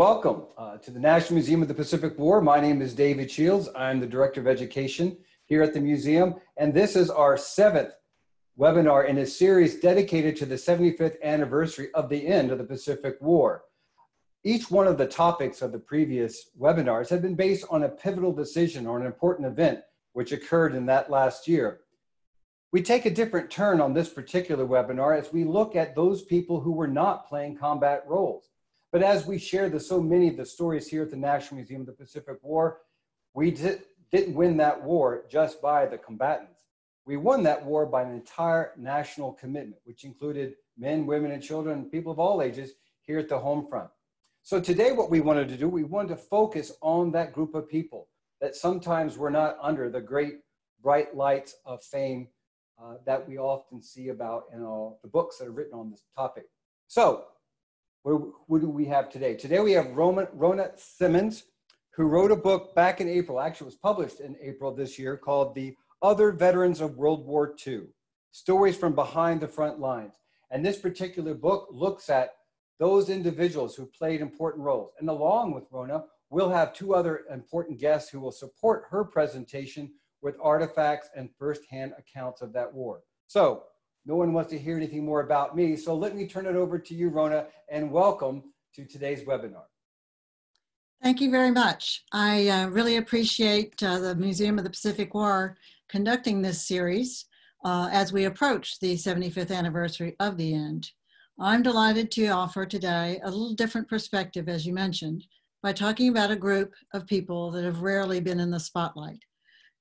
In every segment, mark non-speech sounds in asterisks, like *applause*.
Welcome uh, to the National Museum of the Pacific War. My name is David Shields. I'm the Director of Education here at the museum, and this is our seventh webinar in a series dedicated to the 75th anniversary of the end of the Pacific War. Each one of the topics of the previous webinars had been based on a pivotal decision or an important event which occurred in that last year. We take a different turn on this particular webinar as we look at those people who were not playing combat roles. But as we share the so many of the stories here at the National Museum of the Pacific War, we did, didn't win that war just by the combatants. We won that war by an entire national commitment, which included men, women, and children, people of all ages here at the home front. So today what we wanted to do, we wanted to focus on that group of people that sometimes were not under the great bright lights of fame uh, that we often see about in all the books that are written on this topic. So what, do we have today? Today we have Rona, Rona Simmons, who wrote a book back in April, actually was published in April this year, called The Other Veterans of World War II, Stories from Behind the Front Lines. And this particular book looks at those individuals who played important roles. And along with Rona, we'll have two other important guests who will support her presentation with artifacts and firsthand accounts of that war. So no one wants to hear anything more about me. So let me turn it over to you, Rona, and welcome to today's webinar. Thank you very much. I uh, really appreciate uh, the Museum of the Pacific War conducting this series uh, as we approach the 75th anniversary of the end. I'm delighted to offer today a little different perspective, as you mentioned, by talking about a group of people that have rarely been in the spotlight.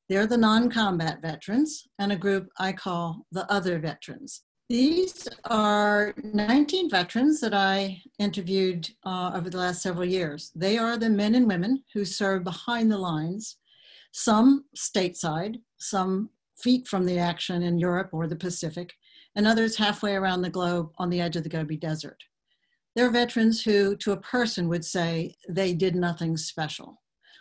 They're the non-combat veterans and a group I call the other veterans. These are 19 veterans that I interviewed uh, over the last several years. They are the men and women who serve behind the lines, some stateside, some feet from the action in Europe or the Pacific, and others halfway around the globe on the edge of the Gobi Desert. They're veterans who, to a person, would say they did nothing special.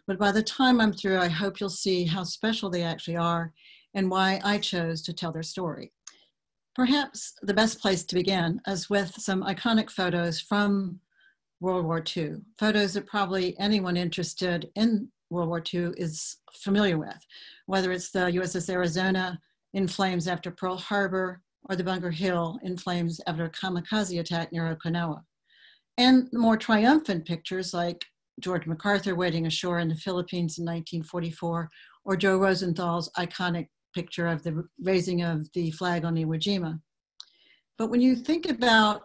But by the time I'm through, I hope you'll see how special they actually are and why I chose to tell their story. Perhaps the best place to begin is with some iconic photos from World War II, photos that probably anyone interested in World War II is familiar with, whether it's the USS Arizona in flames after Pearl Harbor or the Bunker Hill in flames after a kamikaze attack near Okinawa. And more triumphant pictures like George MacArthur wading ashore in the Philippines in 1944, or Joe Rosenthal's iconic picture of the raising of the flag on Iwo Jima. But when you think about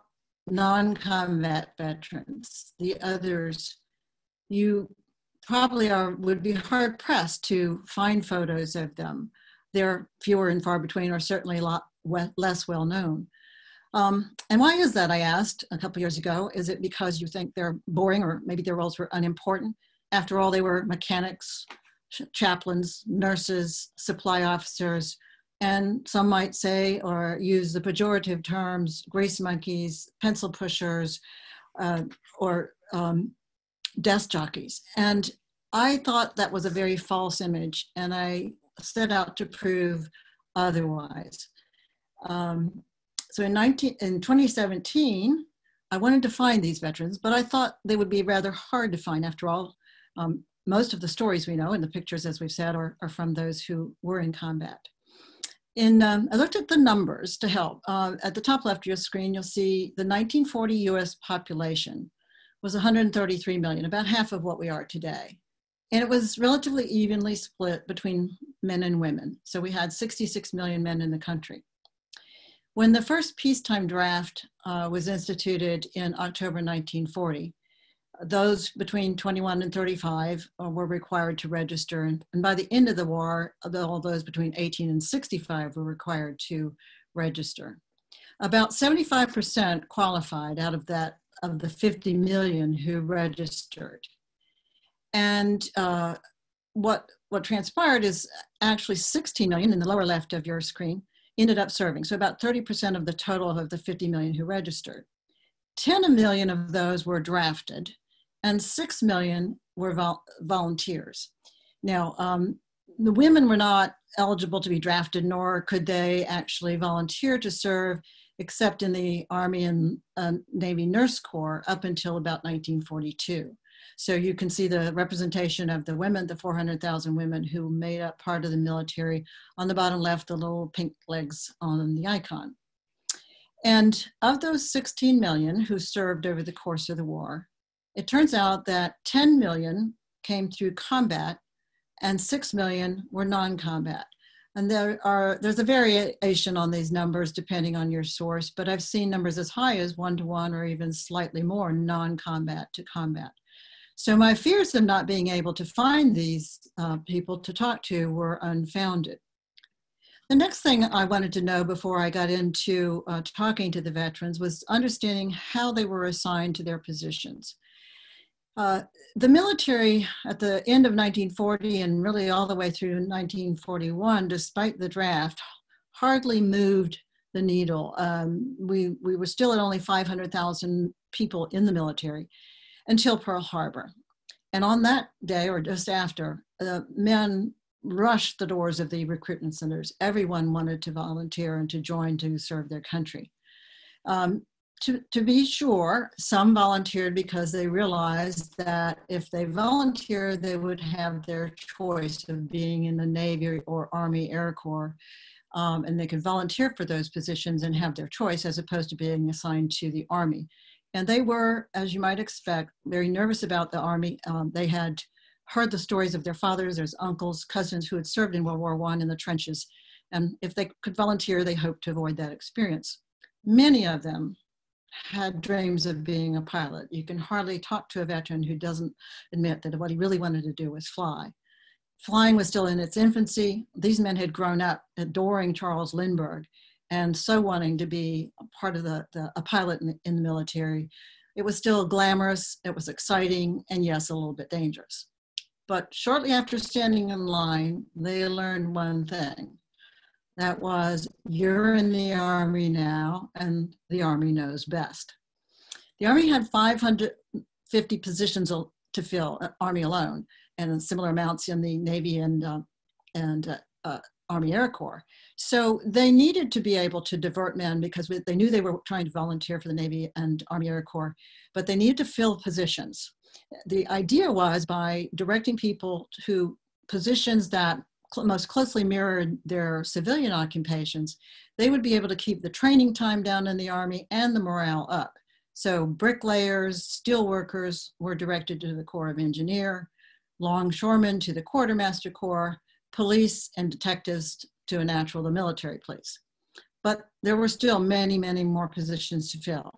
non-combat veterans, the others, you probably are would be hard pressed to find photos of them. They're fewer and far between, or certainly a lot less well known. Um, and why is that, I asked a couple years ago. Is it because you think they're boring or maybe their roles were unimportant? After all, they were mechanics, chaplains, nurses, supply officers, and some might say or use the pejorative terms grease monkeys, pencil pushers, uh, or um, desk jockeys. And I thought that was a very false image, and I set out to prove otherwise. Um, so in, 19, in 2017, I wanted to find these veterans, but I thought they would be rather hard to find. After all, um, most of the stories we know and the pictures, as we've said, are, are from those who were in combat. In, um, I looked at the numbers to help. Uh, at the top left of your screen, you'll see the 1940 US population was 133 million, about half of what we are today. And it was relatively evenly split between men and women. So we had 66 million men in the country. When the first peacetime draft uh, was instituted in October 1940, those between 21 and 35 uh, were required to register. And, and, by the end of the war, all those between 18 and 65 were required to register. About 75% qualified out of that, of the 50 million who registered. And uh, what, what transpired is actually 16 million in the lower left of your screen ended up serving. So about 30% of the total of the 50 million who registered. 10 million of those were drafted and 6 million were vol volunteers. Now, um, the women were not eligible to be drafted, nor could they actually volunteer to serve, except in the Army and uh, Navy Nurse Corps up until about 1942. So you can see the representation of the women, the 400,000 women who made up part of the military. On the bottom left, the little pink legs on the icon. And of those 16 million who served over the course of the war, it turns out that 10 million came through combat and 6 million were non-combat. And there are, there's a variation on these numbers depending on your source, but I've seen numbers as high as one to one or even slightly more non-combat to combat. So my fears of not being able to find these uh, people to talk to were unfounded. The next thing I wanted to know before I got into uh, talking to the veterans was understanding how they were assigned to their positions. Uh, the military at the end of 1940 and really all the way through 1941, despite the draft, hardly moved the needle. Um, we, we were still at only 500,000 people in the military until Pearl Harbor. And on that day, or just after, uh, men rushed the doors of the recruitment centers. Everyone wanted to volunteer and to join to serve their country. Um, to, to be sure, some volunteered because they realized that if they volunteered, they would have their choice of being in the Navy or Army Air Corps. Um, and they could volunteer for those positions and have their choice as opposed to being assigned to the Army. And they were, as you might expect, very nervous about the Army. Um, they had heard the stories of their fathers, their uncles, cousins who had served in World War I in the trenches. And if they could volunteer, they hoped to avoid that experience. Many of them had dreams of being a pilot. You can hardly talk to a veteran who doesn't admit that what he really wanted to do was fly. Flying was still in its infancy. These men had grown up adoring Charles Lindbergh and so wanting to be part of the, the a pilot in, in the military. It was still glamorous, it was exciting, and yes, a little bit dangerous. But shortly after standing in line, they learned one thing that was you're in the army now and the army knows best the army had 550 positions to fill uh, army alone and similar amounts in the navy and uh, and uh, uh, army air corps so they needed to be able to divert men because they knew they were trying to volunteer for the navy and army air corps but they needed to fill positions the idea was by directing people to positions that cl- most closely mirrored their civilian occupations, they would be able to keep the training time down in the Army and the morale up. So bricklayers, steel workers were directed to the Corps of Engineer, longshoremen to the Quartermaster Corps, police and detectives to a natural the military police. But there were still many, many more positions to fill.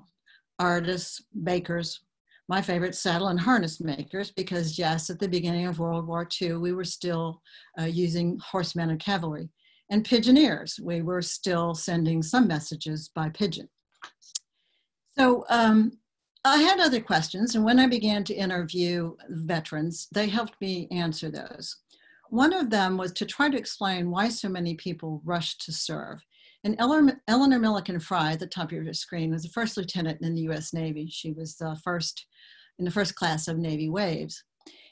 Artists, bakers, my favorite saddle and harness makers because yes, at the beginning of World War II, we were still uh, using horsemen and cavalry. And pigeoneers, we were still sending some messages by pigeon. So um, I had other questions, and when I began to interview veterans, they helped me answer those. One of them was to try to explain why so many people rushed to serve. And Eleanor Milliken Fry, at the top of your screen, was the first lieutenant in the US Navy. She was the first in the first class of Navy waves.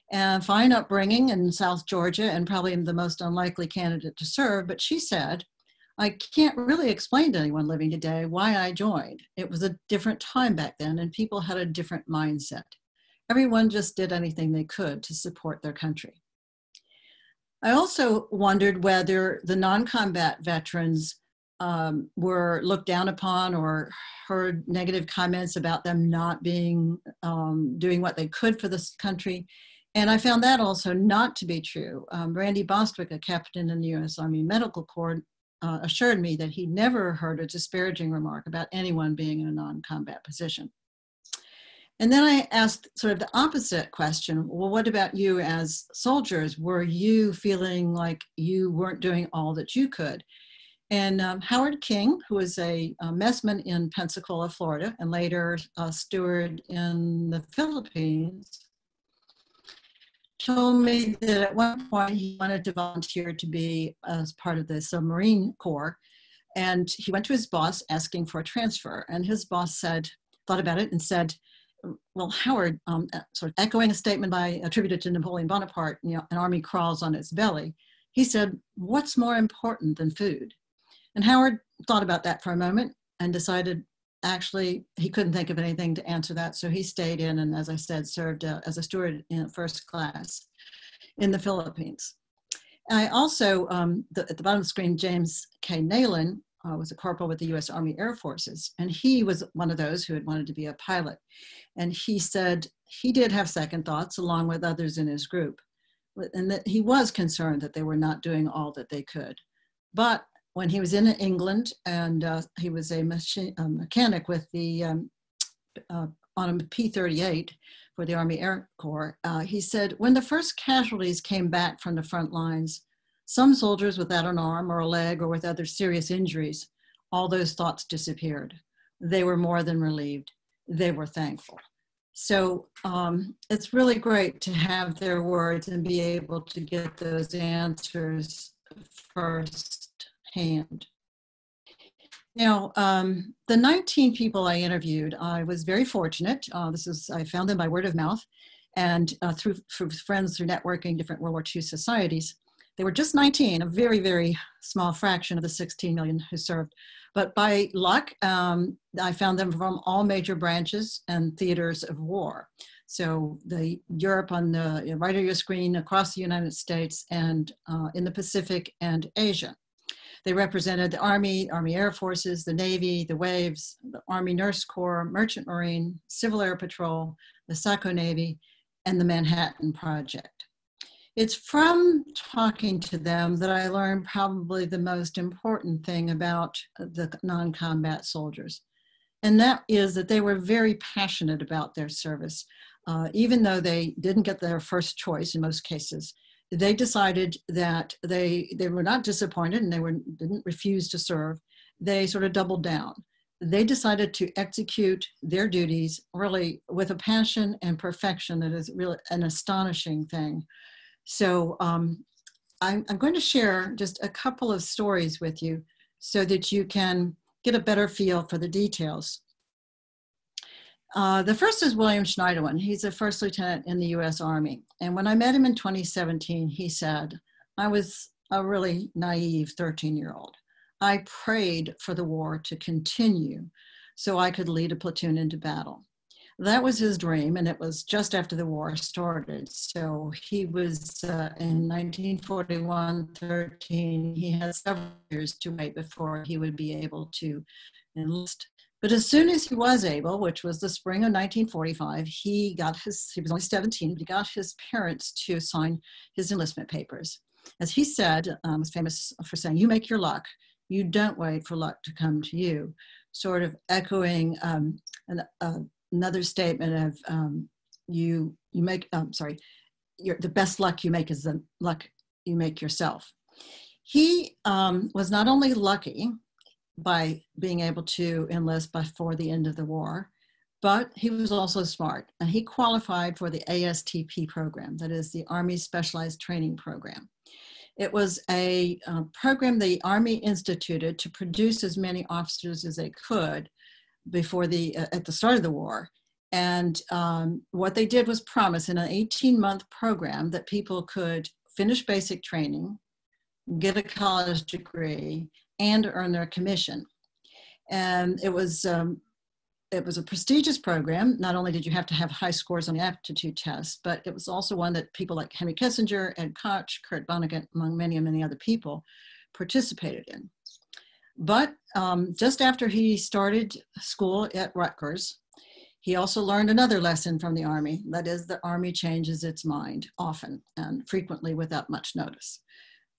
And fine upbringing in South Georgia and probably the most unlikely candidate to serve, but she said, I can't really explain to anyone living today why I joined. It was a different time back then, and people had a different mindset. Everyone just did anything they could to support their country. I also wondered whether the non combat veterans um, were looked down upon or heard negative comments about them not being um, doing what they could for this country. And I found that also not to be true. Um, Randy Bostwick, a captain in the U.S. Army Medical Corps, uh, assured me that he never heard a disparaging remark about anyone being in a non combat position. And then I asked sort of the opposite question well, what about you as soldiers? Were you feeling like you weren't doing all that you could? And um, Howard King, who was a, a, messman in Pensacola, Florida, and later a steward in the Philippines, told me that at one point he wanted to volunteer to be as part of the submarine corps. And he went to his boss asking for a transfer. And his boss said, thought about it and said, well, Howard, um, sort of echoing a statement by attributed to Napoleon Bonaparte, you know, an army crawls on its belly. He said, what's more important than food? And Howard thought about that for a moment and decided actually, he couldn't think of anything to answer that, so he stayed in and, as I said, served uh, as a steward in first class in the Philippines. I also, um, the, at the bottom of the screen, James K. Nayland uh, was a corporal with the US Army Air Forces, and he was one of those who had wanted to be a pilot. And he said he did have second thoughts along with others in his group, and that he was concerned that they were not doing all that they could. But when he was in England and uh, he was a, a, mechanic with the um, uh, on a P-38 for the Army Air Corps, uh, he said, when the first casualties came back from the front lines, some soldiers without an arm or a leg or with other serious injuries, all those thoughts disappeared. They were more than relieved. They were thankful. So um, it's really great to have their words and be able to get those answers first hand. Now, um, the 19 people I interviewed, I was very fortunate. Uh, this is I found them by word of mouth, and uh, through, through friends, through networking, different World War II societies. They were just 19, a very, very small fraction of the 16 million who served. But by luck, um, I found them from all major branches and theaters of war. So the Europe on the right of your screen, across the United States, and uh, in the Pacific and Asia. They represented the Army, Army Air Forces, the Navy, the Waves, the Army Nurse Corps, Merchant Marine, Civil Air Patrol, the Saco Navy, and the Manhattan Project. It's from talking to them that I learned probably the most important thing about the non combat soldiers. And that is that they were very passionate about their service. Uh, even though they didn't get their first choice in most cases, they decided that they they were not disappointed and they were didn't refuse to serve. They sort of doubled down. They decided to execute their duties really with a passion and perfection that is really an astonishing thing. So um, I'm, I'm going to share just a couple of stories with you so that you can get a better feel for the details. Uh, the first is William Schneiderwin. He's a first lieutenant in the US Army. And when I met him in 2017, he said, I was a really naive 13 year old. I prayed for the war to continue so I could lead a platoon into battle. That was his dream, and it was just after the war started. So he was uh, in 1941 13, he had several years to wait before he would be able to enlist but as soon as he was able, which was the spring of 1945, he got his, he was only 17, but he got his parents to sign his enlistment papers. As he said, um, was famous for saying, you make your luck. You don't wait for luck to come to you. Sort of echoing um, an, uh, another statement of um, you, you make, um, sorry, the best luck you make is the luck you make yourself. He um, was not only lucky, by being able to enlist before the end of the war. But he was also smart, and he qualified for the ASTP program, that is the Army Specialized Training Program. It was a uh, program the Army instituted to produce as many officers as they could before the uh, at the start of the war. And um, what they did was promise in an 18 month program that people could finish basic training, get a college degree, and earn their commission. And it was um, it was a prestigious program. Not only did you have to have high scores on the aptitude test, but it was also one that people like Henry Kissinger, Ed Koch, Kurt Vonnegut, among many, and many other people, participated in. But um, just after he started school at Rutgers, he also learned another lesson from the Army. That is, the Army changes its mind often and frequently without much notice.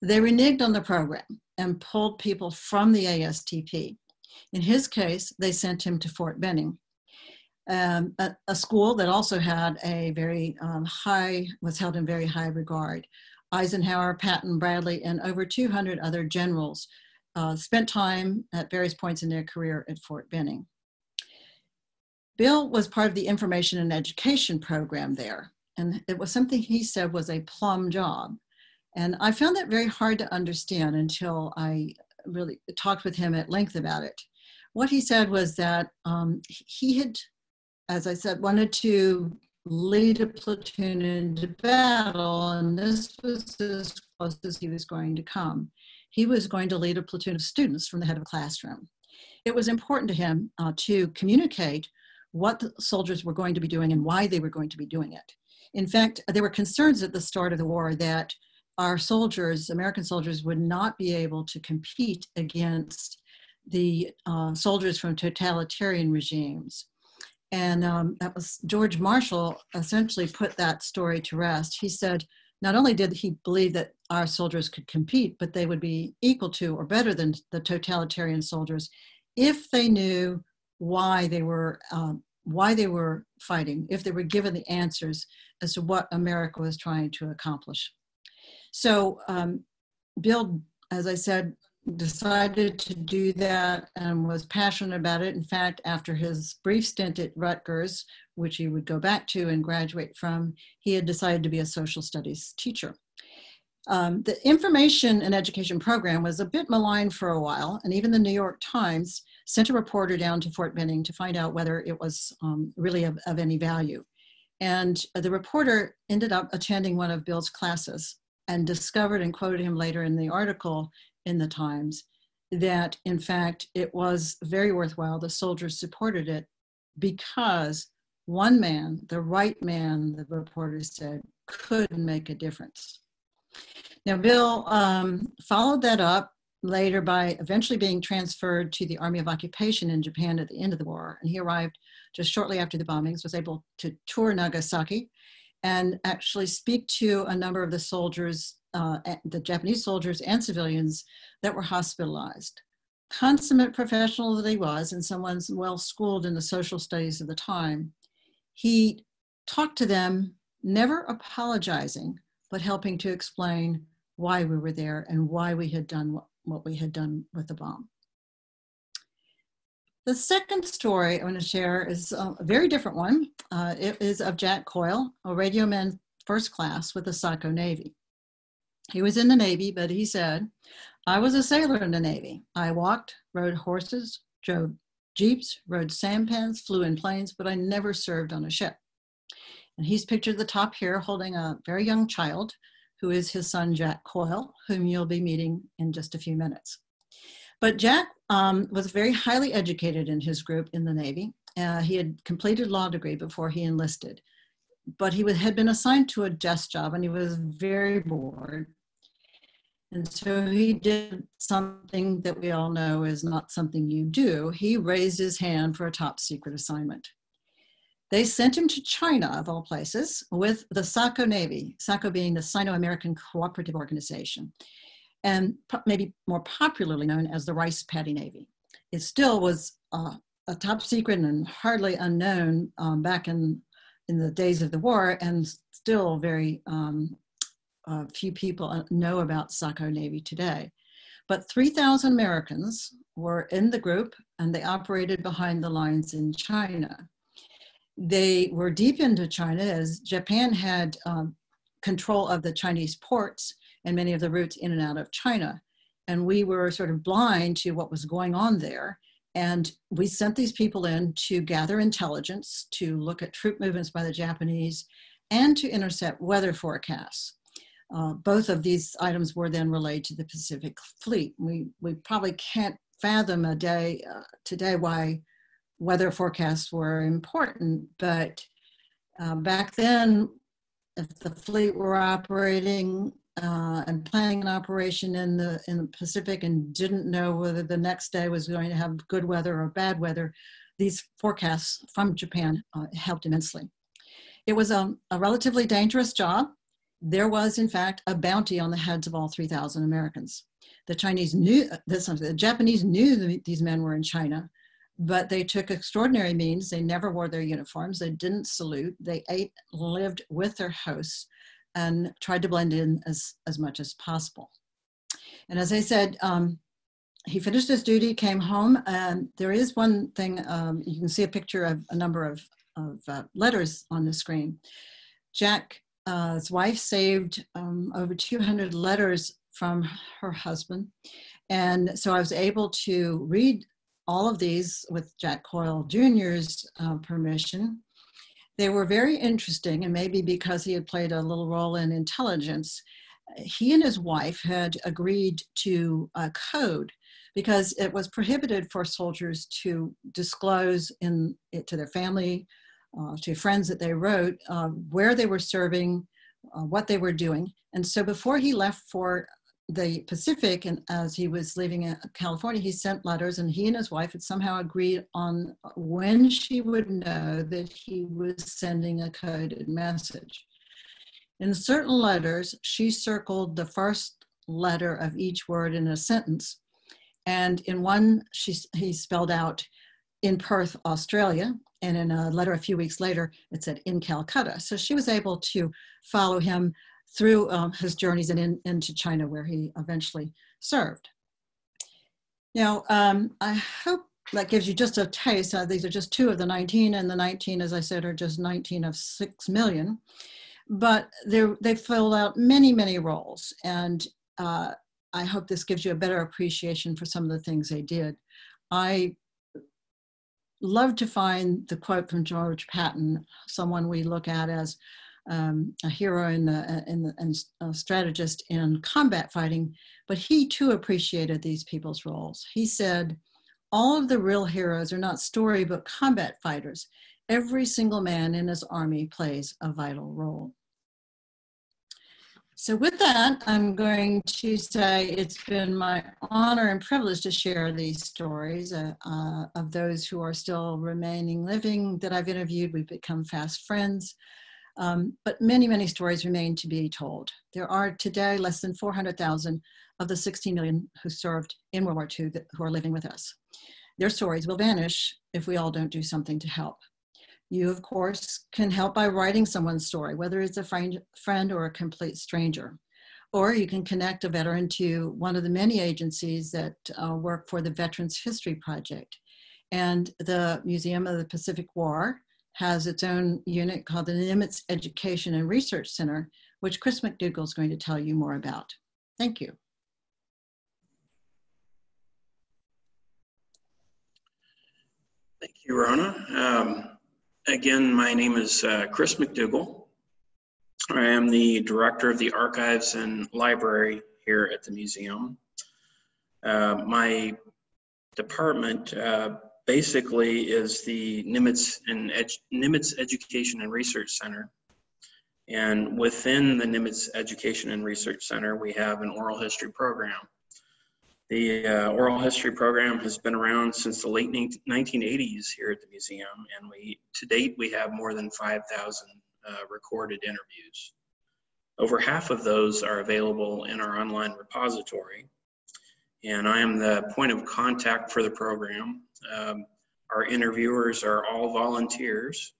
They reneged on the program and pulled people from the ASTP. In his case, they sent him to Fort Benning, um, a, a, school that also had a very um, high, was held in very high regard. Eisenhower, Patton, Bradley, and over 200 other generals uh, spent time at various points in their career at Fort Benning. Bill was part of the information and education program there, and it was something he said was a plum job. And I found that very hard to understand until I really talked with him at length about it. What he said was that um, he had, as I said, wanted to lead a platoon into battle, and this was as close as he was going to come. He was going to lead a platoon of students from the head of a classroom. it was important to him uh, to communicate what the soldiers were going to be doing and why they were going to be doing it. In fact, there were concerns at the start of the war that our soldiers, American soldiers, would not be able to compete against the uh, soldiers from totalitarian regimes. And um, that was George Marshall essentially put that story to rest. He said, not only did he believe that our soldiers could compete, but they would be equal to or better than the totalitarian soldiers if they knew why they were um, why they were fighting, if they were given the answers as to what America was trying to accomplish. So um, Bill, as I said, decided to do that and was passionate about it. In fact, after his brief stint at Rutgers, which he would go back to and graduate from, he had decided to be a social studies teacher. Um, the information and education program was a bit maligned for a while, and even the New York Times sent a reporter down to Fort Benning to find out whether it was um, really of, of, any value. And the reporter ended up attending one of Bill's classes and discovered and quoted him later in the article in the Times that, in fact, it was very worthwhile. The soldiers supported it because one man, the right man, the reporter said, could make a difference. Now, Bill um, followed that up later by eventually being transferred to the Army of Occupation in Japan at the end of the war. And he arrived just shortly after the bombings, was able to tour Nagasaki and actually speak to a number of the soldiers, uh, the Japanese soldiers and civilians that were hospitalized. Consummate professional that he was, and someone well schooled in the social studies of the time, he talked to them, never apologizing, but helping to explain why we were there and why we had done what, we had done with the bomb. The second story I want to share is a very different one. Uh, it is of Jack Coyle, a radio man first class with the Saco Navy. He was in the Navy, but he said, I was a sailor in the Navy. I walked, rode horses, drove jeeps, rode sampans, flew in planes, but I never served on a ship. And he's pictured the top here holding a very young child who is his son, Jack Coyle, whom you'll be meeting in just a few minutes. But Jack um, was very highly educated in his group in the Navy. Uh, he had completed law degree before he enlisted, but he was, had been assigned to a desk job and he was very bored. And so he did something that we all know is not something you do. He raised his hand for a top secret assignment. They sent him to China, of all places, with the SACO Navy, SACO being the Sino American Cooperative Organization, and maybe more popularly known as the Rice Paddy Navy. It still was uh, a top secret and hardly unknown um, back in, in the days of the war, and still very um, uh, few people know about SACO Navy today. But 3,000 Americans were in the group and they operated behind the lines in China they were deep into China as Japan had um, control of the Chinese ports and many of the routes in and out of China. And we were sort of blind to what was going on there. And we sent these people in to gather intelligence, to look at troop movements by the Japanese, and to intercept weather forecasts. Uh, both of these items were then relayed to the Pacific Fleet. We, we probably can't fathom a day uh, today why weather forecasts were important, but uh, back then, if the fleet were operating uh, and planning an operation in the in the Pacific and didn't know whether the next day was going to have good weather or bad weather, these forecasts from Japan uh, helped immensely. It was a, a relatively dangerous job. There was, in fact, a bounty on the heads of all 3,000 Americans. The Chinese knew, this, the Japanese knew these men were in China, but they took extraordinary means. They never wore their uniforms. They didn't salute. They ate, lived with their hosts, and tried to blend in as, as much as possible. And as I said, um, he finished his duty, came home, and there is one thing, um, you can see a picture of a number of, of uh, letters on the screen. Jack's uh, wife saved um, over 200 letters from her husband. And so I was able to read all of these with Jack Coyle Jr.'s uh, permission. They were very interesting, and maybe because he had played a little role in intelligence, he and his wife had agreed to a code because it was prohibited for soldiers to disclose in it to their family, uh, to friends that they wrote, uh, where they were serving, uh, what they were doing. And so before he left for the Pacific, and as he was leaving California, he sent letters, and he and his wife had somehow agreed on when she would know that he was sending a coded message. In certain letters, she circled the first letter of each word in a sentence, and in one, she, he spelled out in Perth, Australia, and in a letter a few weeks later, it said in Calcutta. So she was able to follow him through um, his journeys and in, into China, where he eventually served. Now, um, I hope that gives you just a taste. Uh, these are just two of the 19, and the 19, as I said, are just 19 of 6 million. But they filled out many, many roles. And uh, I hope this gives you a better appreciation for some of the things they did. I love to find the quote from George Patton, someone we look at as um, a hero the, and a strategist in combat fighting, but he too appreciated these people's roles. He said, all of the real heroes are not storybook combat fighters. Every single man in his army plays a vital role. So with that, I'm going to say it's been my honor and privilege to share these stories uh, uh, of those who are still remaining living that I've interviewed. We've become fast friends. Um, but many, many stories remain to be told. There are today less than 400,000 of the 16 million who served in World War II that, who are living with us. Their stories will vanish if we all don't do something to help. You, of course, can help by writing someone's story, whether it's a friend, friend or a complete stranger. Or you can connect a veteran to one of the many agencies that uh, work for the Veterans History Project. And the Museum of the Pacific War has its own unit called the Nimitz Education and Research Center, which Chris McDougall is going to tell you more about. Thank you. Thank you, Rona. Um, again, my name is uh, Chris McDougall. I am the director of the archives and library here at the museum. Uh, my department uh, basically is the Nimitz, and Edu Nimitz Education and Research Center. And within the Nimitz Education and Research Center, we have an oral history program. The uh, oral history program has been around since the late 1980s here at the museum, and we to date we have more than 5,000 uh, recorded interviews. Over half of those are available in our online repository, and I am the point of contact for the program. Um, our interviewers are all volunteers,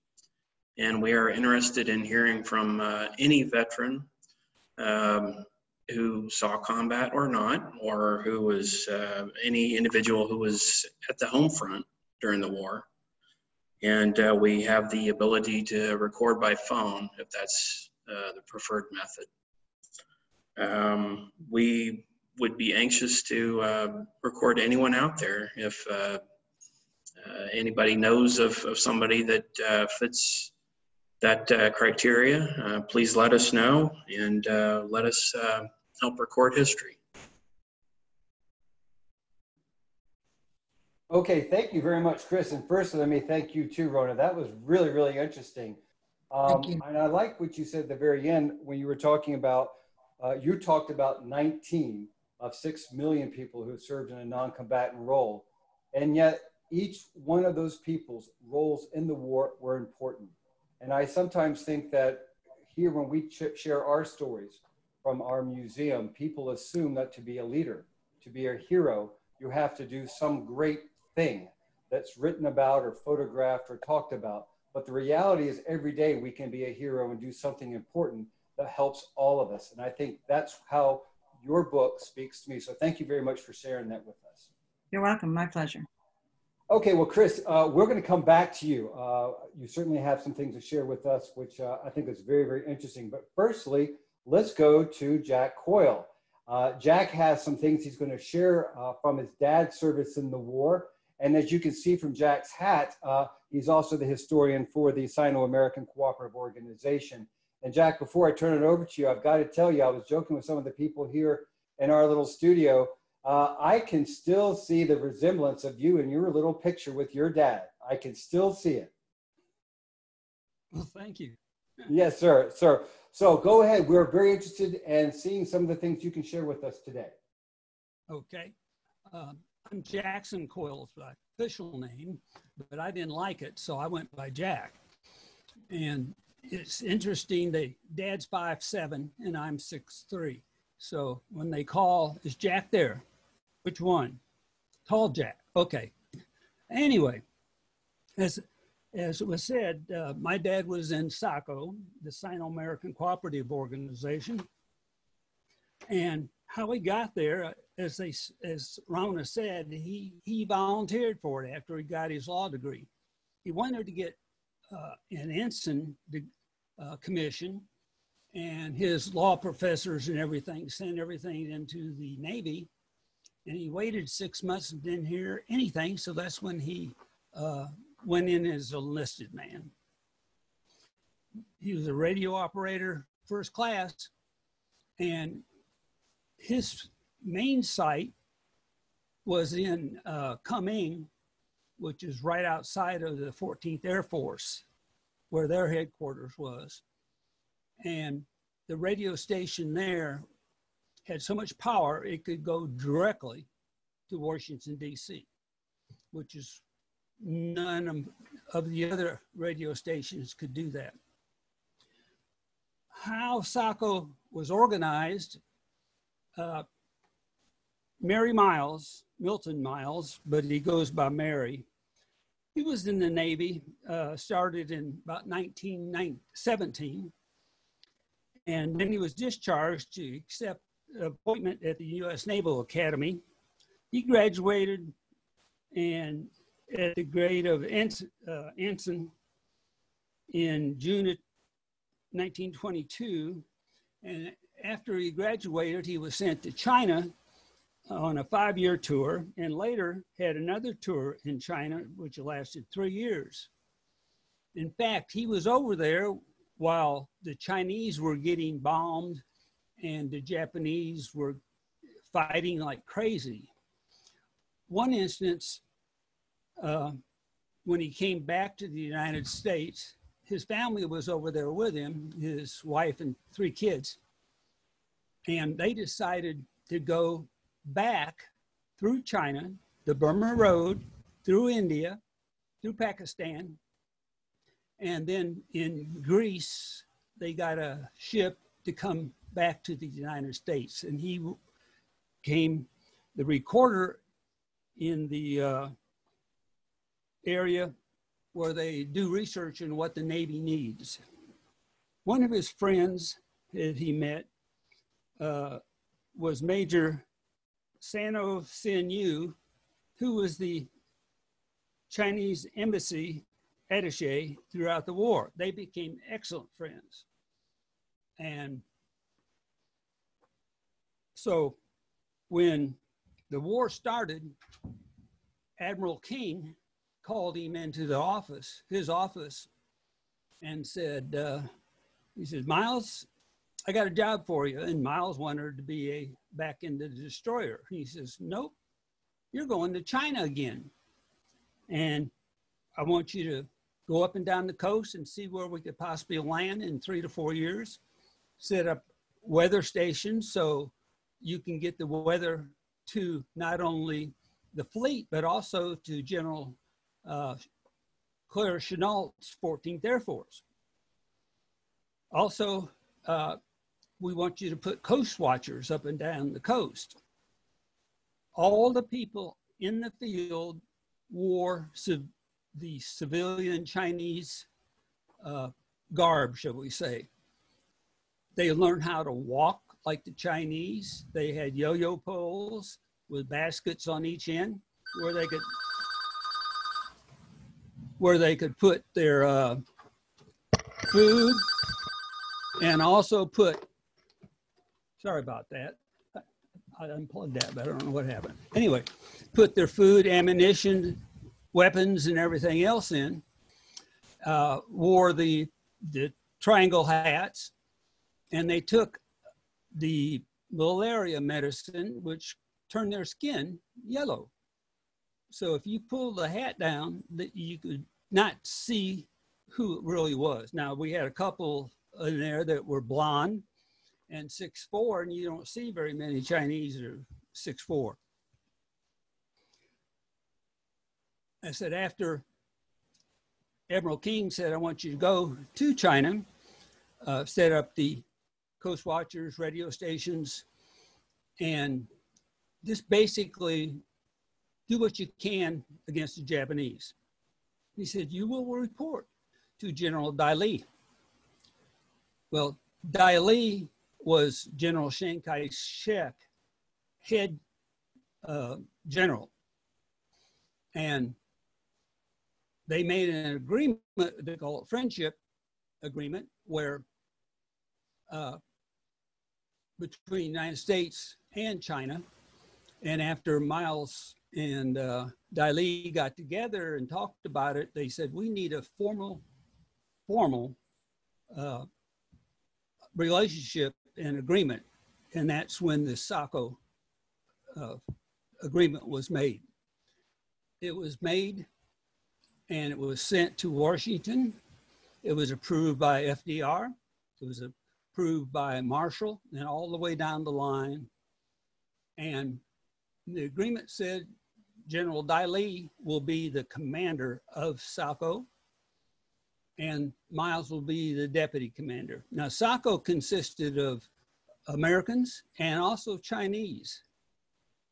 and we are interested in hearing from uh, any veteran um, who saw combat or not, or who was uh, any individual who was at the home front during the war. And uh, we have the ability to record by phone if that's uh, the preferred method. Um, we would be anxious to uh, record anyone out there if uh, uh, anybody knows of, of somebody that uh, fits that uh, criteria. Uh, please let us know and let us help record history. Okay, thank you very much, Chris. And first, let me thank you too, Rona. That was really, really interesting. Um, and I like what you said at the very end when you were talking about, uh, you talked about 19 of 6 million people who served in a non combatant role. And yet, each one of those people's roles in the war were important. And I sometimes think that here, when we share our stories from our museum, people assume that to be a leader, to be a hero, you have to do some great thing that's written about or photographed or talked about. But the reality is, every day we can be a hero and do something important that helps all of us. And I think that's how your book speaks to me. So thank you very much for sharing that with us. You're welcome. My pleasure. Okay, well, Chris, uh, we're going to come back to you. Uh, you certainly have some things to share with us, which uh, I think is very, very interesting. But firstly, let's go to Jack Coyle. Uh, Jack has some things he's going to share uh, from his dad's service in the war. And as you can see from Jack's hat, uh, he's also the historian for the Sino-American Cooperative Organization. And Jack, before I turn it over to you, I've got to tell you, I was joking with some of the people here in our little studio uh, I can still see the resemblance of you in your little picture with your dad. I can still see it. Well, thank you. Yes, sir, sir. So go ahead. We're very interested in seeing some of the things you can share with us today. Okay. Um, I'm Jackson Coyle's my official name, but I didn't like it, so I went by Jack. And it's interesting that dad's five seven and I'm six three. So when they call, is Jack there? Which one? Tall Jack. Okay. Anyway, as as it was said, uh, my dad was in SACO, the Sino-American Cooperative Organization, and how he got there, as they as Rona said, he he volunteered for it after he got his law degree. He wanted to get uh, an ensign uh, commission, and his law professors and everything sent everything into the Navy. And he waited six months and didn't hear anything, so that's when he uh, went in as a enlisted man. He was a radio operator, first class, and his main site was in uh, Kunming, which is right outside of the 14th Air Force, where their headquarters was. And the radio station there had so much power, it could go directly to Washington, D.C., which is none of the other radio stations could do that. How SACO was organized, uh, Mary Miles, Milton Miles, but he goes by Mary. He was in the Navy, uh, started in about 1917, and then he was discharged to accept appointment at the U.S. Naval Academy. He graduated and at the grade of ensign, uh, ensign in June of 1922. And after he graduated, he was sent to China on a five year tour and later had another tour in China, which lasted three years. In fact, he was over there while the Chinese were getting bombed and the Japanese were fighting like crazy. One instance, uh, when he came back to the United States, his family was over there with him, his wife and three kids. And they decided to go back through China, the Burma Road, through India, through Pakistan, and then in Greece, they got a ship to come back to the United States. And he came the recorder in the uh, area where they do research in what the Navy needs. One of his friends that he met uh, was Major Hsiao Hsin-ju, who was the Chinese embassy attache throughout the war. They became excellent friends. And so when the war started, Admiral King called him into the office, his office, and said, uh, he says, Miles, I got a job for you. And Miles wanted to be a back in the destroyer. He says, Nope, you're going to China again. And I want you to go up and down the coast and see where we could possibly land in three to four years. Set up weather stations so you can get the weather to not only the fleet, but also to General uh, Claire Chennault's 14th Air Force. Also, uh, we want you to put coast watchers up and down the coast. All the people in the field wore the civilian Chinese uh, garb, shall we say. They learned how to walk like the Chinese. They had yo-yo poles with baskets on each end where they could where they could put their uh, food and also put sorry about that I unplugged that, but I don't know what happened. Anyway, put their food, ammunition, weapons, and everything else in. Uh, wore the the triangle hats, and they took the malaria medicine, which turn their skin yellow. So if you pull the hat down, that you could not see who it really was. Now we had a couple in there that were blonde and six four, and you don't see very many Chinese that are six four. I said after Admiral King said, I want you to go to China, uh, set up the Coast Watchers radio stations, and just basically do what you can against the Japanese. He said, You will report to General Dai Li. Well, Dai Li was General Chiang Kai shek, head uh, general. And they made an agreement, they call it friendship agreement, where uh, between the United States and China, and after Miles and uh, Dai Li got together and talked about it, they said we need a formal, formal uh, relationship and agreement, and that's when the SACO uh, agreement was made. It was made, and it was sent to Washington. It was approved by FDR. It was approved by Marshall, and all the way down the line. And the agreement said General Li will be the commander of SACO and Miles will be the deputy commander. Now, SACO consisted of Americans and also Chinese.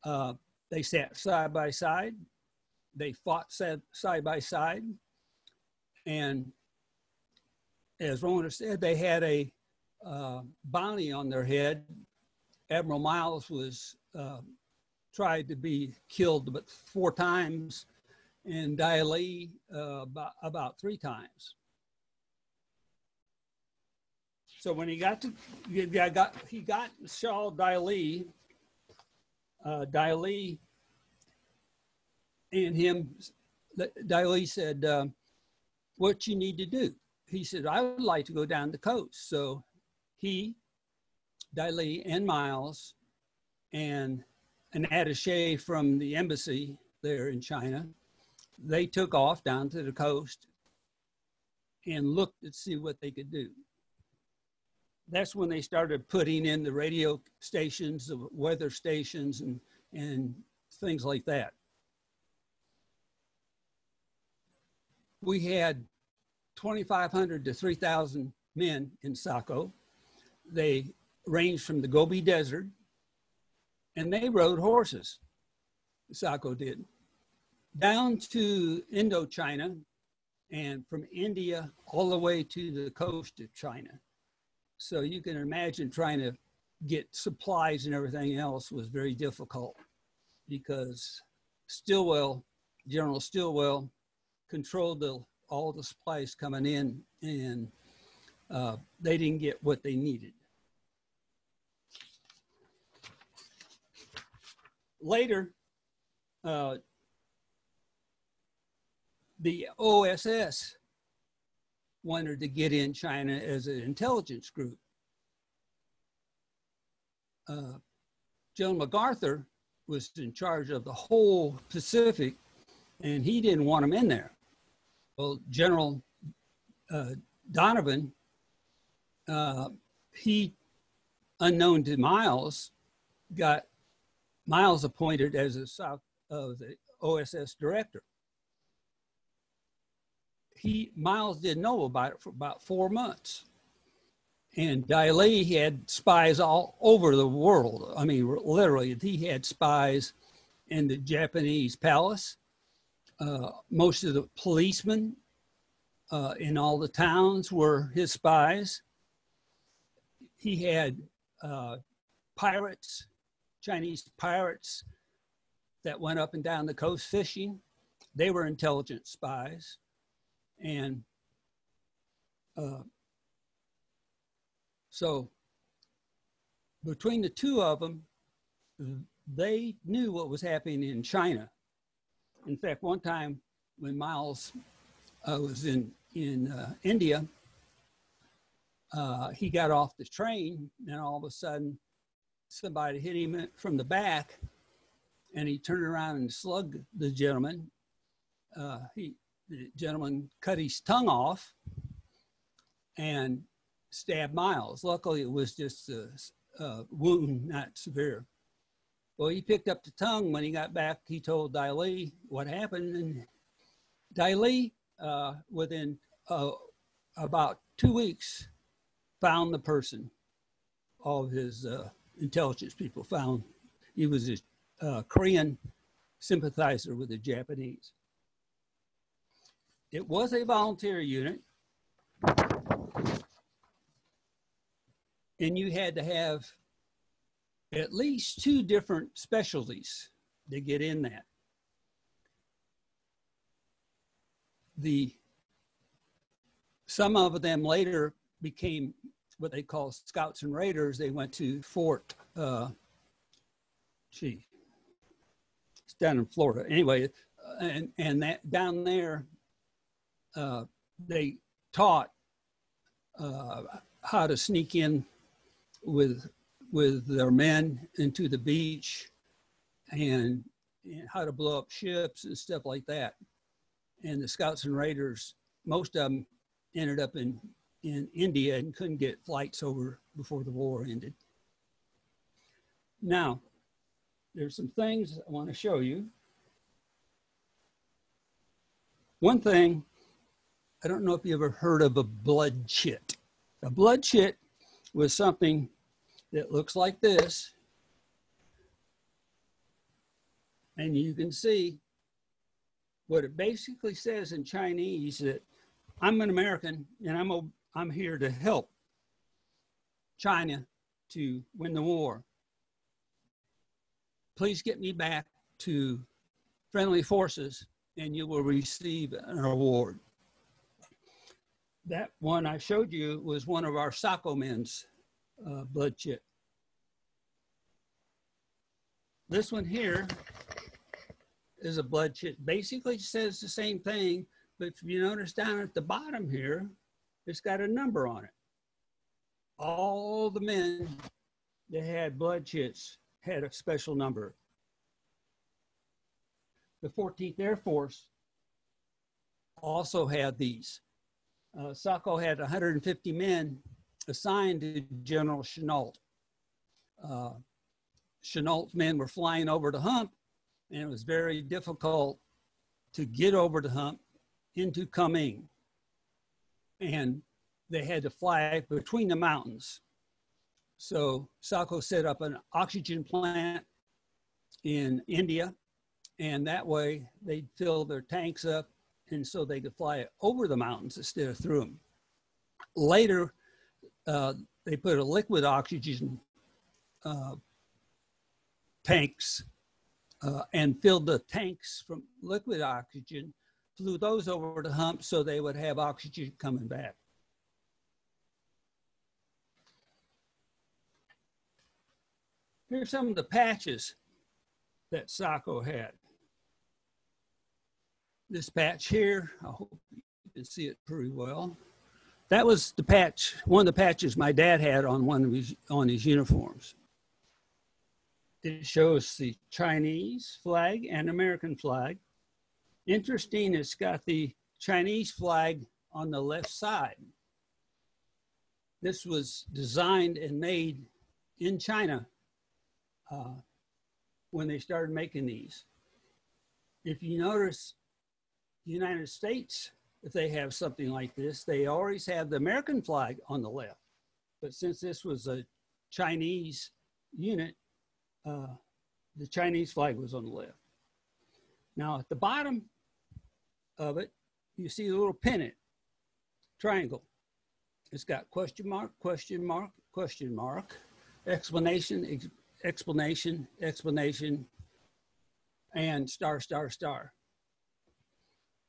Uh, they sat side by side. They fought side, side by side. And as Rona said, they had a uh, bounty on their head. Admiral Miles was uh, tried to be killed but four times, and Dai Li uh, about, about three times. So when he got to, he got, he got Shaw Dai Li, uh, Dai Li and him, Dai Li said, uh, what you need to do. He said, I would like to go down the coast. So he, Dai Li and Miles and an attache from the embassy there in China, they took off down to the coast and looked to see what they could do. That's when they started putting in the radio stations, the weather stations, and, and things like that. We had 2,500 to 3,000 men in Saco. They ranged from the Gobi Desert and they rode horses. Saco did down to Indochina and from India all the way to the coast of China. So you can imagine trying to get supplies and everything else was very difficult because Stilwell, General Stilwell, controlled the, all the supplies coming in and uh, they didn't get what they needed. later, uh, the OSS wanted to get in China as an intelligence group. Uh, General MacArthur was in charge of the whole Pacific, and he didn't want them in there. Well, General uh, Donovan, uh, he, unknown to Miles, got Miles appointed as a South of the OSS director. He Miles didn't know about it for about four months. And Li had spies all over the world. I mean, literally, he had spies in the Japanese palace. Uh, most of the policemen uh, in all the towns were his spies. He had uh, pirates Chinese pirates that went up and down the coast fishing. They were intelligent spies. And uh, so between the two of them, they knew what was happening in China. In fact, one time when Miles uh, was in, in uh, India, uh, he got off the train and all of a sudden somebody hit him from the back and he turned around and slugged the gentleman. Uh, he, the gentleman cut his tongue off and stabbed Miles. Luckily, it was just a, a wound, not severe. Well, he picked up the tongue. When he got back, he told Dai Li what happened. And Dai Li, uh, within uh, about two weeks, found the person. All of his uh, intelligence people found he was a uh, Korean sympathizer with the Japanese. It was a volunteer unit. And you had to have at least two different specialties to get in that. The some of them later became what they call scouts and raiders. They went to Fort, uh, gee, it's down in Florida. Anyway, uh, and and that down there, uh, they taught uh, how to sneak in with with their men into the beach and, and how to blow up ships and stuff like that. And the scouts and raiders, most of them ended up in, in India and couldn't get flights over before the war ended. Now, there's some things I want to show you. One thing, I don't know if you ever heard of a blood chit. A blood chit was something that looks like this. And you can see what it basically says in Chinese that I'm an American and I'm, a, I'm here to help China to win the war. Please get me back to friendly forces and you will receive an award. That one I showed you was one of our SACO men's uh, blood chit. This one here is a blood chit. Basically says the same thing, but if you notice down at the bottom here, it's got a number on it. All the men that had blood chits had a special number. The 14th Air Force also had these. Uh, SACO had 150 men assigned to General Chennault. Uh, Chennault's men were flying over the hump, and it was very difficult to get over the hump into Kunming. And they had to fly between the mountains. So SACO set up an oxygen plant in India, and that way they'd fill their tanks up, and so they could fly over the mountains instead of through them. Later, uh, they put a liquid oxygen uh, tanks uh, and filled the tanks from liquid oxygen, flew those over the hump so they would have oxygen coming back. Here's some of the patches that SACO had. This patch here, I hope you can see it pretty well. That was the patch, one of the patches my dad had on one of his, on his uniforms. It shows the Chinese flag and American flag. Interesting, it's got the Chinese flag on the left side. This was designed and made in China uh, when they started making these. If you notice, the United States if they have something like this, they always have the American flag on the left. But since this was a Chinese unit, uh, the Chinese flag was on the left. Now at the bottom of it, you see a little pennant, triangle. It's got question mark, question mark, question mark, explanation, ex explanation, explanation, and star, star, star.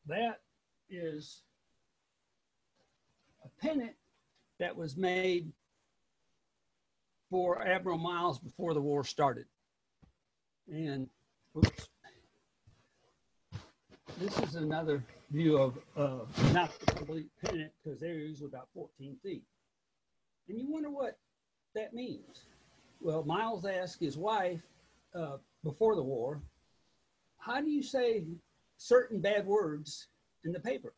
That is a pennant that was made for Admiral Miles before the war started. And oops, this is another view of uh, not the complete pennant because they're usually about 14 feet. And you wonder what that means. Well, Miles asked his wife uh, before the war, how do you say certain bad words in the paper?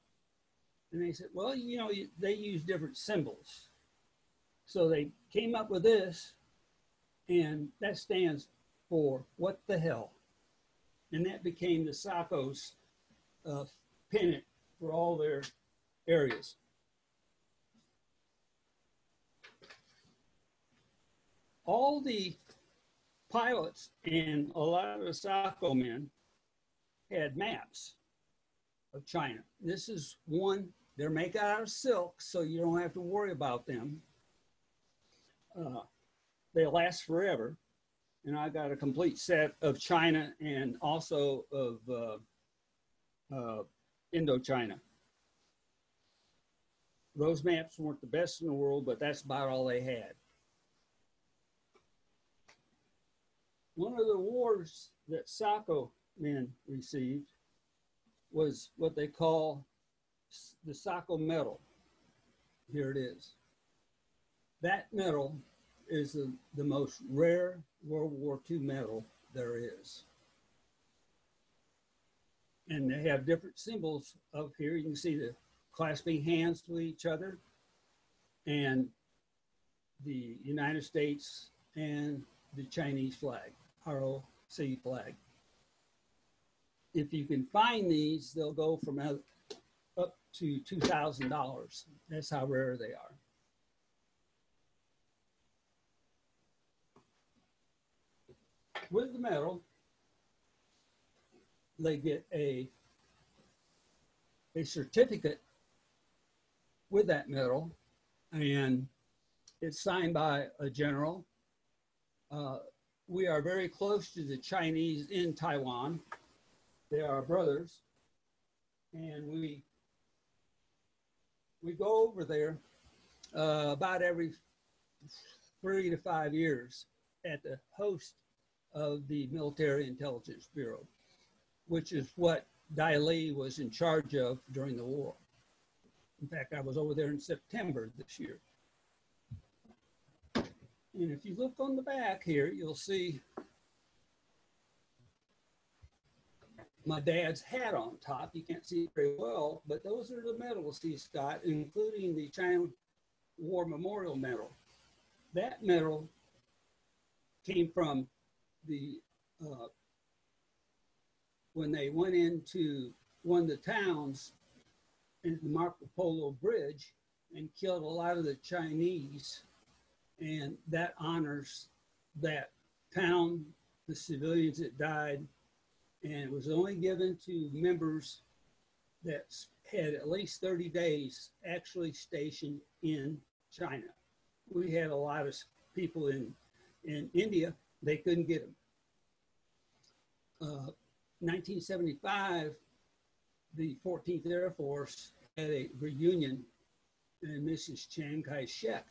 And they said, well, you know, they use different symbols. So they came up with this, and that stands for what the hell. And that became the SACO's uh, pennant for all their areas. All the pilots and a lot of the SACO men had maps of China. This is one, they're made out of silk, so you don't have to worry about them. Uh, they last forever. And I got a complete set of China and also of uh, uh, Indochina. Those maps weren't the best in the world, but that's about all they had. One of the awards that SACO men received was what they call the SACO medal. Here it is. That medal is the, the most rare World War II medal there is. And they have different symbols up here. You can see the clasping hands to each other and the United States and the Chinese flag, ROC flag. If you can find these, they'll go from up to $2,000. That's how rare they are. With the medal, they get a, a certificate with that medal, and it's signed by a general. Uh, we are very close to the Chinese in Taiwan. They are brothers, and we we go over there uh, about every three to five years at the host of the Military Intelligence Bureau, which is what Dai Li was in charge of during the war. In fact, I was over there in September this year. And if you look on the back here, you'll see my dad's hat on top. You can't see it very well, but those are the medals he's got, including the China War Memorial Medal. That medal came from the uh, when they went into one of the towns in the Marco Polo Bridge and killed a lot of the Chinese, and that honors that town, the civilians that died, and it was only given to members that had at least 30 days actually stationed in China. We had a lot of people in, in India, they couldn't get them. Uh, 1975, the 14th Air Force had a reunion, and Mrs. Chiang Kai shek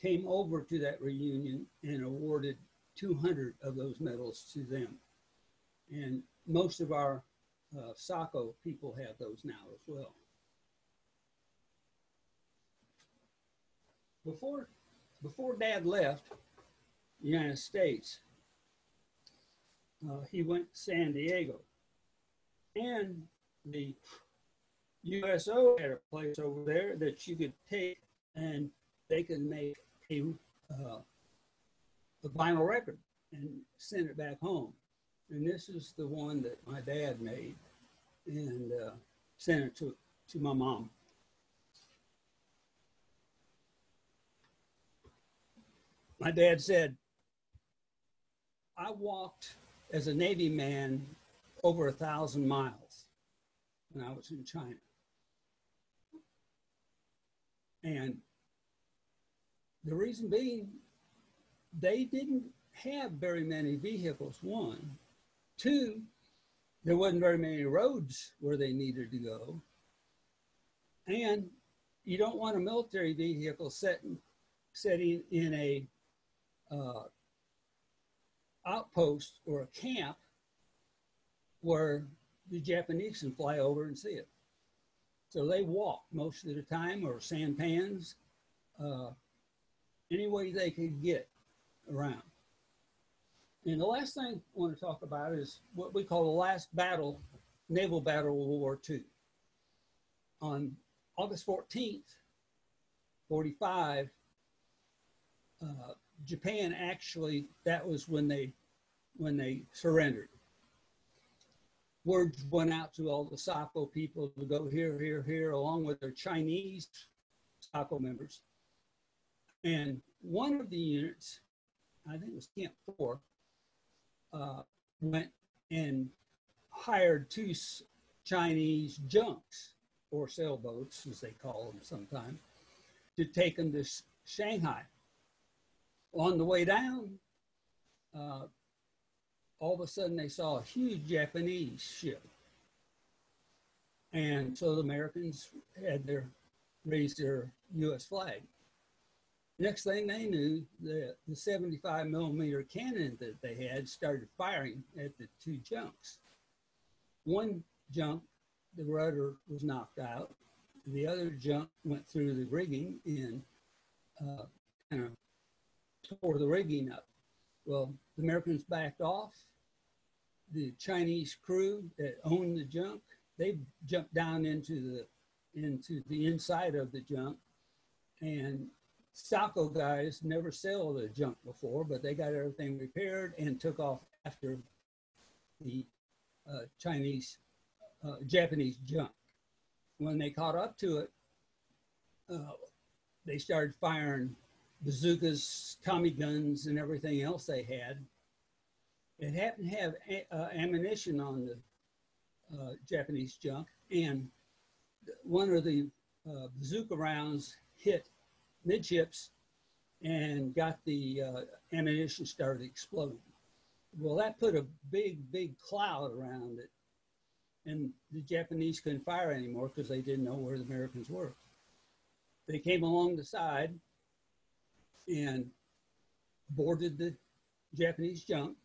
came over to that reunion and awarded 200 of those medals to them. And most of our uh, SACO people have those now as well. Before, before Dad left the United States, he went to San Diego, and the USO had a place over there that you could take, and they could make a, uh, a vinyl record and send it back home. And this is the one that my dad made and uh, sent it to, to my mom. My dad said, I walked as a Navy man over a thousand miles when I was in China. And the reason being, they didn't have very many vehicles, one. Two, there wasn't very many roads where they needed to go. And you don't want a military vehicle setting, setting in a uh, outpost or a camp where the Japanese can fly over and see it. So they walked most of the time or sampans, uh, any way they could get around. And the last thing I want to talk about is what we call the last battle, naval battle of World War II. On August 14th, 45, uh, Japan actually, that was when they, when they surrendered. Words went out to all the SACO people to go here, here, here, along with their Chinese SACO members. And one of the units, I think it was Camp 4, uh, went and hired two Chinese junks or sailboats, as they call them sometimes, to take them to Shanghai. On the way down, uh, all of a sudden they saw a huge Japanese ship. And so the Americans had their raised their US flag. Next thing they knew, the, the 75 millimeter cannon that they had started firing at the two junks. One junk, the rudder was knocked out. The other junk went through the rigging and uh, kind of tore the rigging up. Well, the Americans backed off. The Chinese crew that owned the junk, they jumped down into the into the inside of the junk and SACO guys never sailed a junk before, but they got everything repaired and took off after the uh, Chinese, uh, Japanese junk. When they caught up to it, uh, they started firing bazookas, Tommy guns, and everything else they had. It happened to have uh, ammunition on the uh, Japanese junk, and one of the uh, bazooka rounds hit midships and got the uh, ammunition started exploding. Well, that put a big, big cloud around it. And the Japanese couldn't fire anymore because they didn't know where the Americans were. They came along the side and boarded the Japanese junk.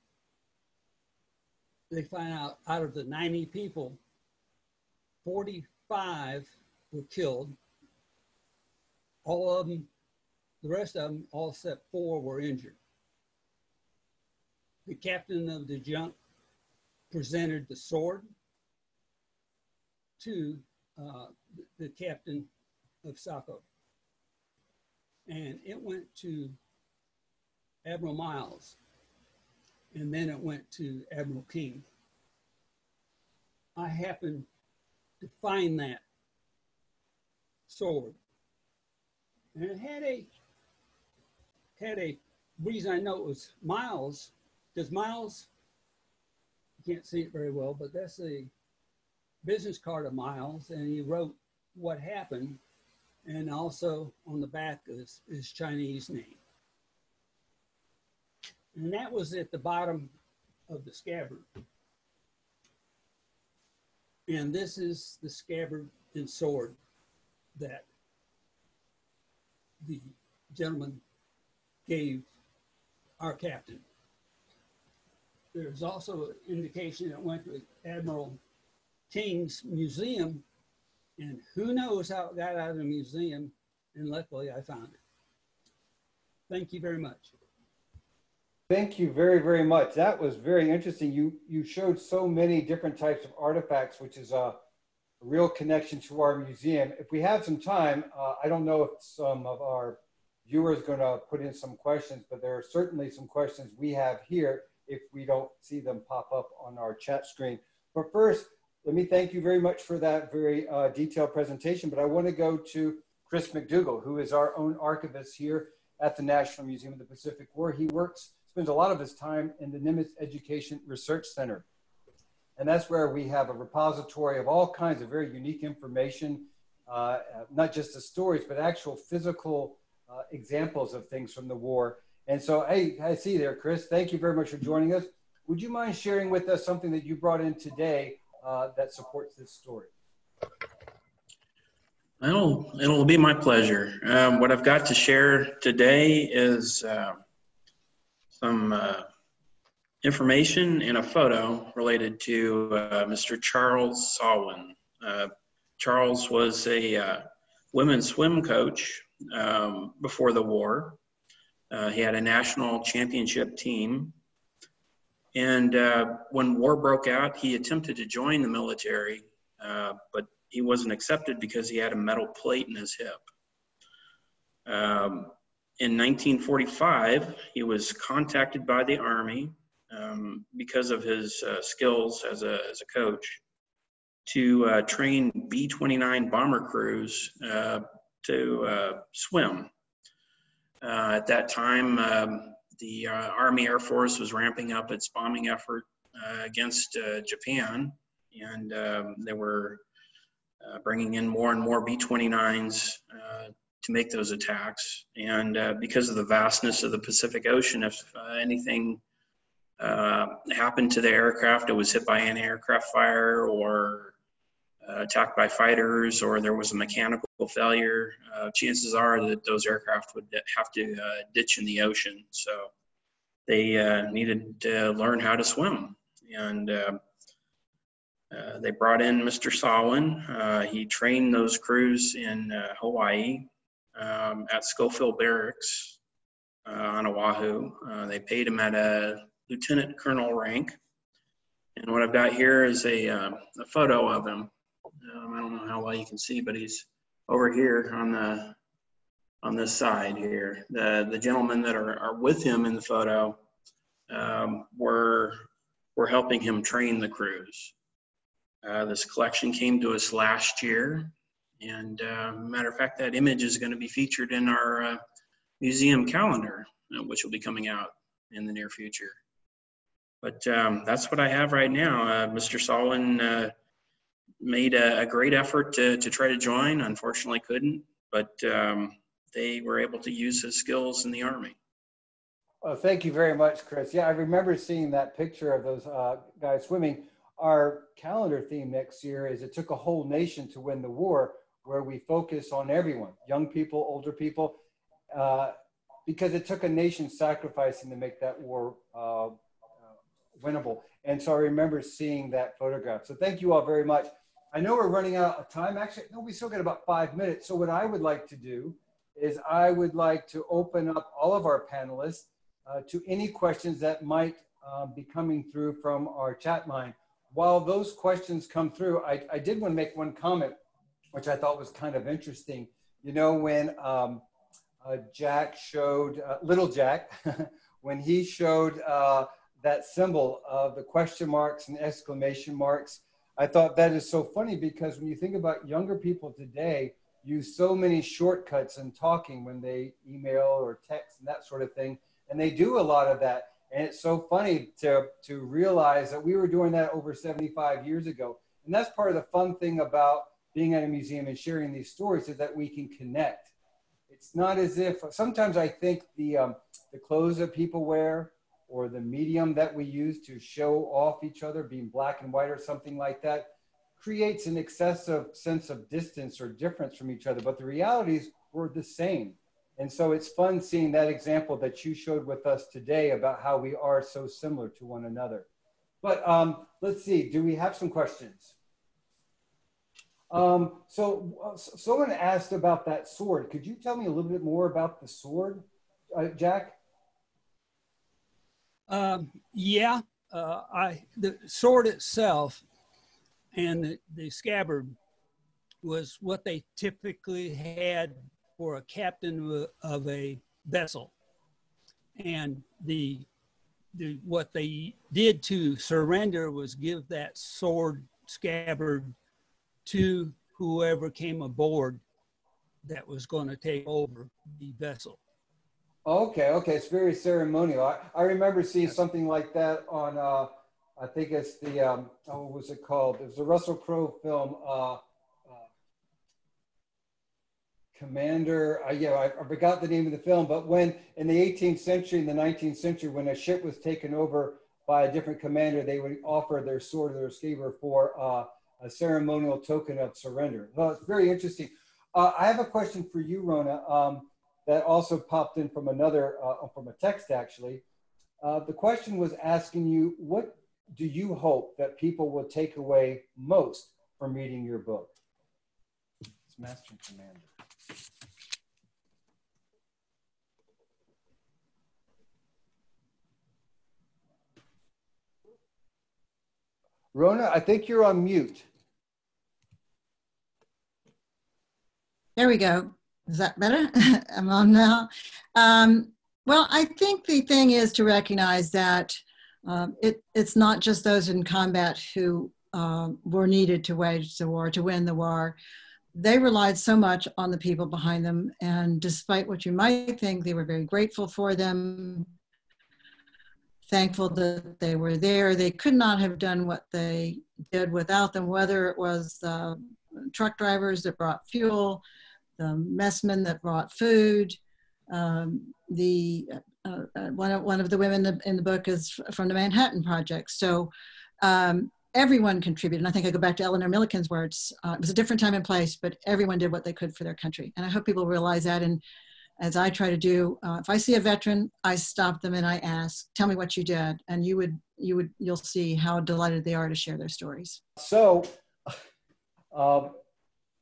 They find out out of the 90 people, 45 were killed all of them, the rest of them, all except four, were injured. The captain of the junk presented the sword to uh, the captain of SACO. And it went to Admiral Miles, and then it went to Admiral King. I happened to find that sword. And it had a had a reason I know it was Miles, because Miles, you can't see it very well, but that's a business card of Miles, and he wrote what happened, and also on the back is his Chinese name. And that was at the bottom of the scabbard. And this is the scabbard and sword that the gentleman gave our captain. There's also an indication that went to Admiral King's museum, and who knows how it got out of the museum, and luckily I found it. Thank you very much. Thank you very, very much. That was very interesting. You you showed so many different types of artifacts, which is a real connection to our museum. If we have some time, uh, I don't know if some of our viewers going to put in some questions, but there are certainly some questions we have here if we don't see them pop up on our chat screen. But first, let me thank you very much for that very uh, detailed presentation. But I want to go to Chris McDougall, who is our own archivist here at the National Museum of the Pacific War. He works, spends a lot of his time in the Nimitz Education Research Center. And that's where we have a repository of all kinds of very unique information, uh, not just the stories, but actual physical uh, examples of things from the war. And so, hey, I see there, Chris. Thank you very much for joining us. Would you mind sharing with us something that you brought in today uh, that supports this story? Well, it'll be my pleasure. Um, what I've got to share today is uh, some uh, information and a photo related to uh, Mr. Charles Sawin. Uh, Charles was a uh, women's swim coach um, before the war. He had a national championship team. And uh, when war broke out, he attempted to join the military, uh, but he wasn't accepted because he had a metal plate in his hip. Um, in 1945, he was contacted by the Army um, because of his uh, skills as a, as a coach to uh, train B 29 bomber crews uh, to uh, swim. At that time, um, the uh, Army Air Force was ramping up its bombing effort against Japan, and um, they were bringing in more and more B 29s to make those attacks. And uh, because of the vastness of the Pacific Ocean, if uh, anything uh, happened to the aircraft, it was hit by an aircraft fire or uh, attacked by fighters, or there was a mechanical failure, uh, chances are that those aircraft would have to uh, ditch in the ocean. So they needed to learn how to swim. And uh, they brought in Mr. Sawin. Uh, he trained those crews in uh, Hawaii um, at Schofield Barracks uh, on Oahu. Uh, they paid him at a lieutenant colonel rank. And what I've got here is a, uh, a photo of him. Um, I don't know how well you can see, but he's over here on the on this side here. The the gentlemen that are, are with him in the photo um, were were helping him train the crews. Uh, this collection came to us last year, and uh, matter of fact, that image is going to be featured in our uh, museum calendar, uh, which will be coming out in the near future. But um, that's what I have right now. Uh, Mr. Solon made a, a, great effort to, to try to join, unfortunately couldn't, but um, they were able to use his skills in the Army. Well, thank you very much, Chris. Yeah, I remember seeing that picture of those uh, guys swimming. Our calendar theme next year is it took a whole nation to win the war where we focus on everyone, young people, older people, uh, because it took a nation sacrificing to make that war uh, uh, winnable. And so I remember seeing that photograph. So thank you all very much. I know we're running out of time. Actually, no, we still got about five minutes. So what I would like to do is I would like to open up all of our panelists uh, to any questions that might um, be coming through from our chat line. While those questions come through, I, I did want to make one comment which I thought was kind of interesting. You know, when um, uh, Jack showed, uh, little Jack, *laughs* when he showed uh, that symbol of the question marks and exclamation marks, I thought that is so funny because when you think about younger people today, use so many shortcuts in talking when they email or text and that sort of thing. And they do a lot of that. And it's so funny to, to realize that we were doing that over 75 years ago. And that's part of the fun thing about being at a museum and sharing these stories is that we can connect. It's not as if sometimes I think the um, the clothes that people wear or the medium that we use to show off each other, being black and white or something like that, creates an excessive sense of distance or difference from each other. But the realities were the same. And so it's fun seeing that example that you showed with us today about how we are so similar to one another. But um, let's see, do we have some questions? Um, so someone asked about that sword. Could you tell me a little bit more about the sword, uh, Jack? Um, yeah, uh, I the sword itself and the, the scabbard was what they typically had for a captain of a vessel, and the the what they did to surrender was give that sword scabbard to whoever came aboard that was going to take over the vessel. Okay, okay, it's very ceremonial. I, I remember seeing something like that on, uh, I think it's the, um, oh, what was it called? It was a Russell Crowe film, uh, uh, Commander, uh, yeah, I, I, forgot the name of the film, but when in the 18th century, in the 19th century, when a ship was taken over by a different commander, they would offer their sword or their scabbard for uh, a ceremonial token of surrender. Well, it's very interesting. Uh, I have a question for you, Rona, um, that also popped in from another, uh, from a text actually. Uh, the question was asking you, what do you hope that people will take away most from reading your book? It's Master and Commander. Rona, I think you're on mute. There we go. Is that better? *laughs* I'm on now. Um, well, I think the thing is to recognize that um, it, it's not just those in combat who um, were needed to wage the war, to win the war. They relied so much on the people behind them. And despite what you might think, they were very grateful for them, thankful that they were there. They could not have done what they did without them, whether it was the truck drivers that brought fuel, the messmen that brought food, um, the uh, uh, one of one of the women in the book is from the Manhattan Project. So um, everyone contributed. And I think I go back to Eleanor Milliken's words. Uh, it was a different time and place, but everyone did what they could for their country. And I hope people realize that. And as I try to do, uh, if I see a veteran, I stop them and I ask, "Tell me what you did," and you would you would you'll see how delighted they are to share their stories. So. *laughs* Um,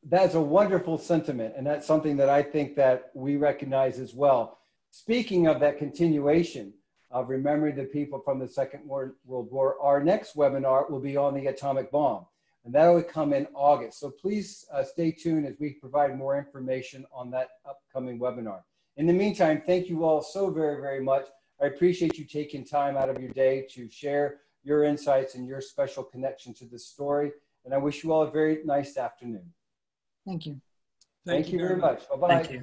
that's a wonderful sentiment, and that's something that I think that we recognize as well. Speaking of that continuation of remembering the people from the Second World War, our next webinar will be on the atomic bomb, and that will come in August. So please uh, stay tuned as we provide more information on that upcoming webinar. In the meantime, thank you all so very, very much. I appreciate you taking time out of your day to share your insights and your special connection to this story. And I wish you all a very nice afternoon. Thank you. Thank, Thank you, very much. much. Bye-bye.